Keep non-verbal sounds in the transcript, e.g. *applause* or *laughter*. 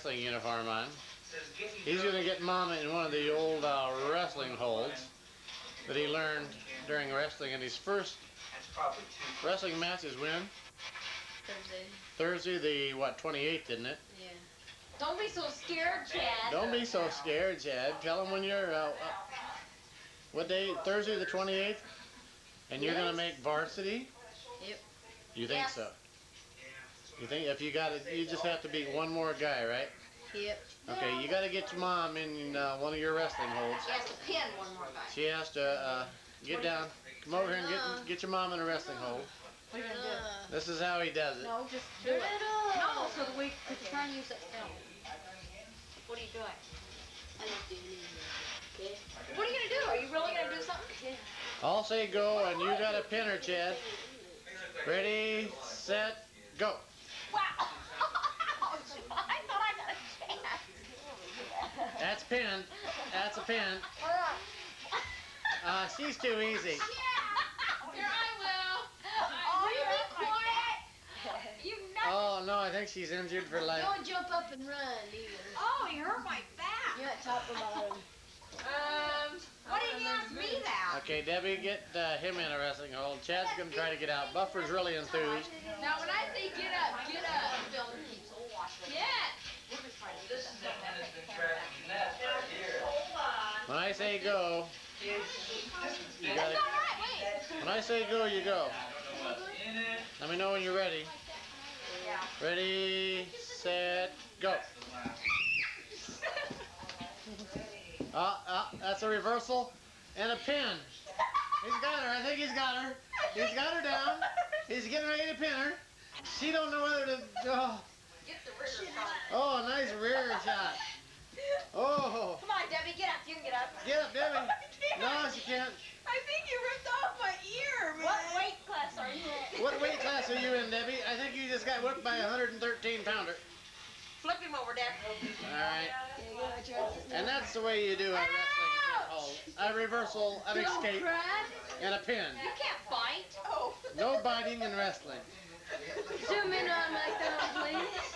wrestling uniform on. He's going to get Mama in one of the old uh, wrestling holds that he learned during wrestling. And his first wrestling match is when? Thursday. Thursday, the what, 28th, isn't it? Yeah. Don't be so scared, Chad. Don't be so scared, Chad. Tell him when you're. Uh, uh, what day? Thursday, the 28th? And you're going to make varsity? Yep. You think Yes. so? You think if you got it, you just have to beat one more guy, right? Yep. Okay, you got to get your mom in uh, one of your wrestling holds. She has to pin one more guy. She has to uh, get down, come over here and get get your mom in a wrestling hold. What are you gonna do? Uh, This is how he does it. No, just do it. No, so that we could try and use that film. What are you doing? I don't do anything. Okay? What are you gonna do? Are you really gonna do something? I'll say go, and you got a pinner, Chad. Ready, set, go. Wow! *laughs* I thought I got a chance. That's pinned. That's a pin. Uh, she's too easy. Yeah. Here I will. Oh, you be quiet. You know. Oh no, I think she's injured for life. Don't jump up and run either. Oh, you hurt my back. You're at top of bottom. Um, why didn't you ask me that? Okay, Debbie, get uh, him in a wrestling hold. Chad's gonna try to get out. Buffer's really enthused. Now, when I say When I say go, you got not it. When I say go, you go. Let me know when you're ready. Ready, set, go. Uh, uh, that's a reversal and a pin. He's got her. I think he's got her. He's got her down. He's getting ready to pin her. She don't know whether to. Oh, oh nice rear shot. Oh, Come on, Debbie, get up. You can get up. get up, Debbie. No, she can't. I think you ripped off my ear, man. What weight class are you in? What weight class are you in, Debbie? I think you just got whipped by a 113 pounder. Flip him over, Dad. All right. Yeah, go ahead, try And that's the way you do a wrestling A reversal, an escape, and a pin. You can't bite. Oh. No biting in wrestling. Zoom in on my thumb, please.